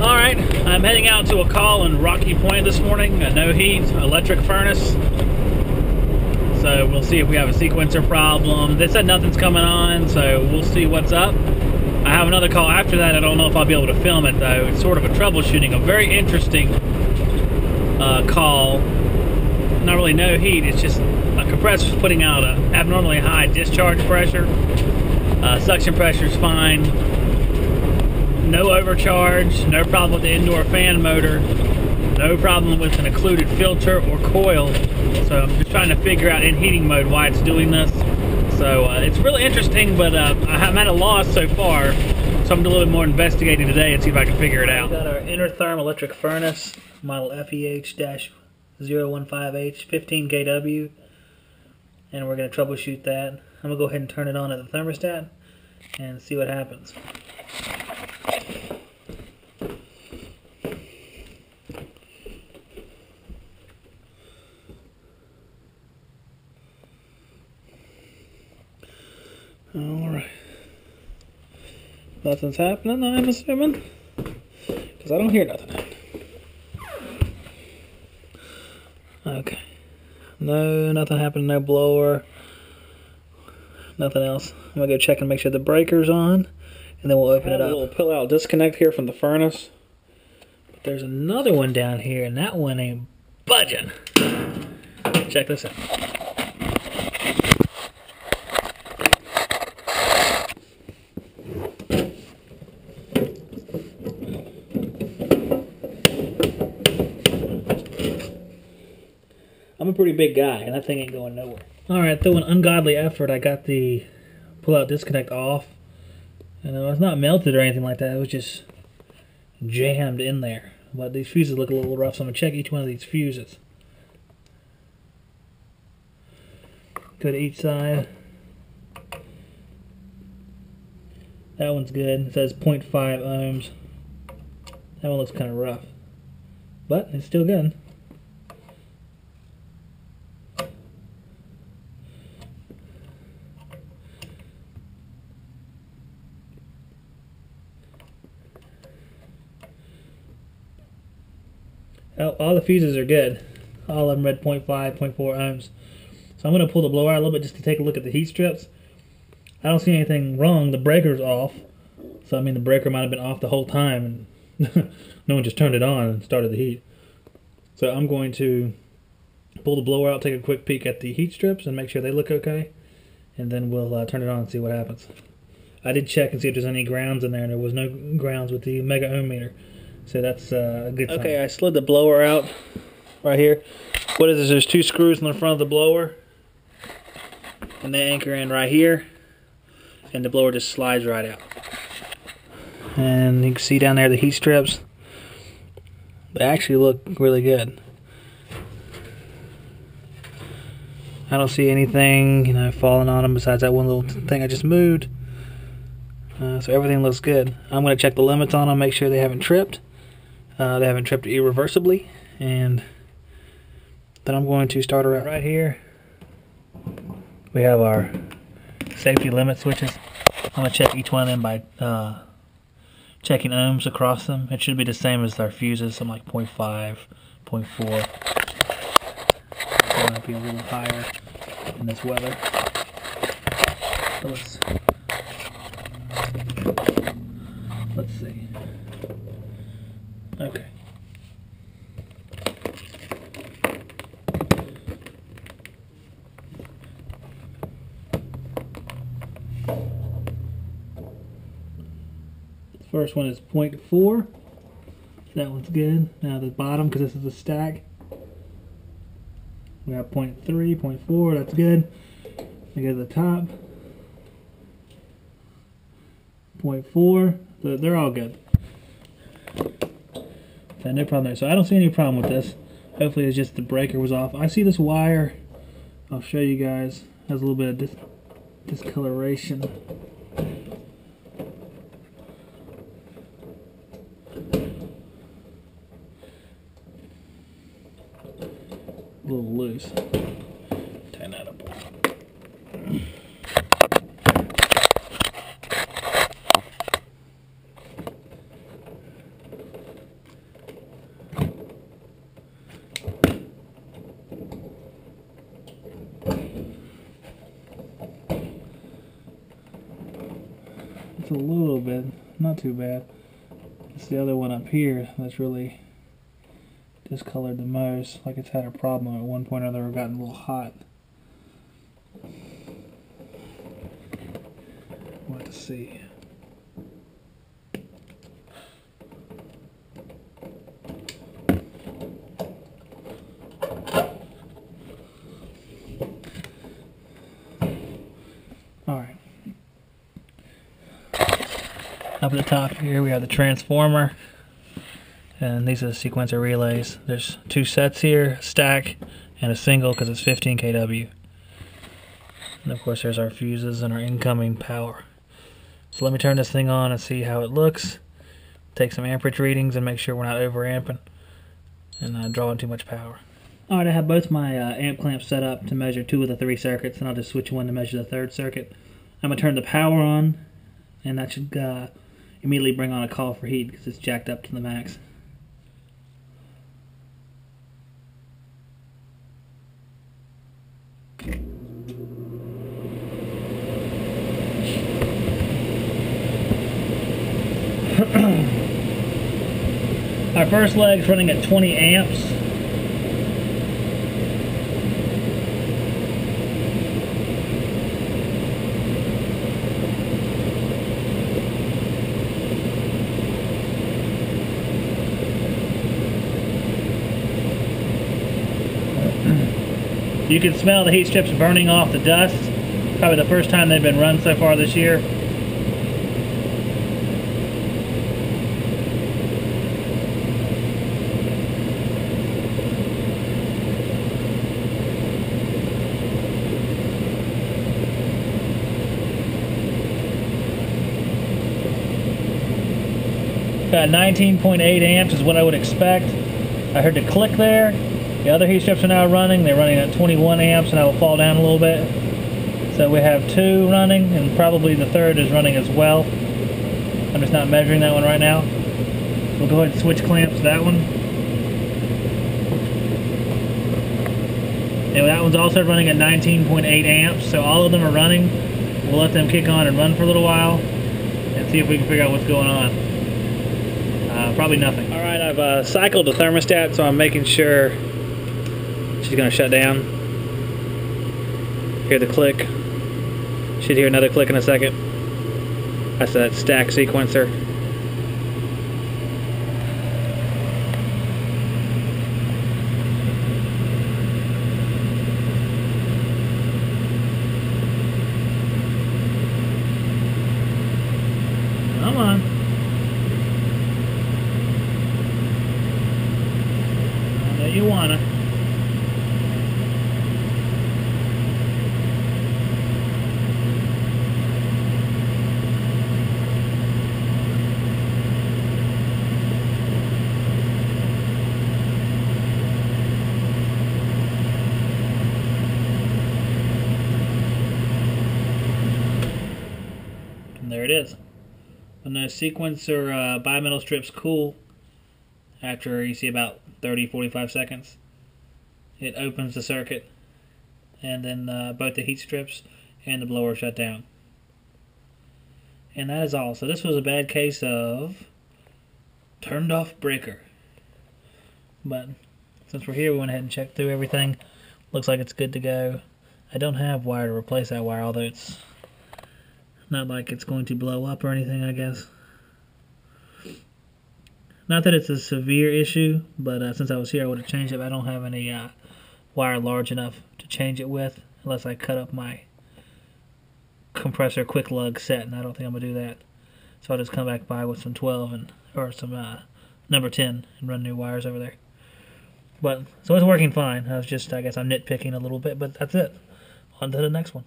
All right, I'm heading out to a call in Rocky Point this morning. A no heat electric furnace. So we'll see if we have a sequencer problem. They said nothing's coming on, so we'll see what's up. I have another call after that. I don't know if I'll be able to film it though. It's sort of a troubleshooting, a very interesting uh, call. Not really no heat. It's just a compressor's putting out an abnormally high discharge pressure. Uh, suction pressure's fine. No overcharge. No problem with the indoor fan motor. No problem with an occluded filter or coil. So I'm just trying to figure out in heating mode why it's doing this. So uh, it's really interesting, but uh, I'm at a loss so far. So I'm doing a little bit more investigating today and see if I can figure it out. We've got our Intertherm electric furnace, model FEH-015H, 15 kW. And we're going to troubleshoot that. I'm going to go ahead and turn it on at the thermostat and see what happens. Alright. Nothing's happening, I'm assuming. Because I don't hear nothing. Okay. No, nothing happened, no blower. Nothing else. I'm going to go check and make sure the breaker's on. And then we'll open it up. A little pull out disconnect here from the furnace. But there's another one down here, and that one ain't budging. Check this out. A pretty big guy, and that thing ain't going nowhere. Alright, through an ungodly effort, I got the pull-out disconnect off. And it was not melted or anything like that, it was just jammed in there. But these fuses look a little rough, so I'm going to check each one of these fuses. Go to each side. That one's good. It says 0.5 ohms. That one looks kind of rough. But it's still good. All the fuses are good. All of them read 0.5, 0.4 ohms. So I'm going to pull the blower out a little bit just to take a look at the heat strips. I don't see anything wrong. The breaker's off. So, I mean, the breaker might have been off the whole time and no one just turned it on and started the heat. So I'm going to pull the blower out, take a quick peek at the heat strips and make sure they look okay. And then we'll uh, turn it on and see what happens. I did check and see if there's any grounds in there, and there was no grounds with the mega ohm meter. So that's uh, a good. Okay, I slid the blower out right here. What is this? There's two screws in the front of the blower. And they anchor in right here. And the blower just slides right out. And you can see down there the heat strips. They actually look really good. I don't see anything, you know, falling on them besides that one little thing I just moved. Uh, so everything looks good. I'm going to check the limits on them, make sure they haven't tripped. Uh, they haven't tripped irreversibly. And then I'm going to start her up right here. We have our safety limit switches. I'm going to check each one of them by uh, checking ohms across them. It should be the same as our fuses, something like 0.5, 0.4. It might be a little higher in this weather. Let's, let's see. Okay. First one is 0.4. That one's good. Now the bottom, because this is a stack, we have 0.3, 0.4. That's good. We go to the top. 0.4. So they're all good. No problem there. So I don't see any problem with this. Hopefully it's just the breaker was off. I see this wire. I'll show you guys. Has a little bit of dis discoloration. A little loose. Tighten that up. just a little bit, not too bad. It's the other one up here that's really discolored the most, like it's had a problem at one point or other, gotten a little hot. We'll have to see. Alright. Up at the top here we have the transformer. And these are the sequencer relays. There's two sets here, stack and a single because it's 15 kW. And of course there's our fuses and our incoming power. So let me turn this thing on and see how it looks. Take some amperage readings and make sure we're not over amping and uh, drawing too much power. Alright, I have both my uh, amp clamps set up to measure two of the three circuits and I'll just switch one to measure the third circuit. I'm going to turn the power on and that should uh, immediately bring on a call for heat because it's jacked up to the max. Our first leg's running at 20 amps. You can smell the heat strips burning off the dust. Probably the first time they've been run so far this year. Got 19.8 amps is what I would expect. I heard the click there. The other heat strips are now running. They're running at 21 amps and I will fall down a little bit. So we have two running and probably the third is running as well. I'm just not measuring that one right now. We'll go ahead and switch clamps to that one. And that one's also running at 19.8 amps, so all of them are running. We'll let them kick on and run for a little while and see if we can figure out what's going on. Uh, probably nothing. All right, I've uh, cycled the thermostat, so I'm making sure she's gonna shut down. Hear the click. Should hear another click in a second. That's that stack sequencer. Come on. I know you wanna. And there it is. When the sequencer uh, bimetal strips cool, after you see about 30 45 seconds, it opens the circuit, and then uh, both the heat strips and the blower shut down. And that is all. So this was a bad case of turned off breaker. But since we're here, we went ahead and checked through everything. Looks like it's good to go. I don't have wire to replace that wire, although it's not like it's going to blow up or anything, I guess. Not that it's a severe issue, but uh, since I was here, I would have changed it. I don't have any uh, wire large enough to change it with, unless I cut up my compressor quick lug set, and I don't think I'm gonna do that. So I'll just come back by with some 12 and or some uh, number 10 and run new wires over there. But so it's working fine. I was just, I guess, I'm nitpicking a little bit, but that's it. On to the next one.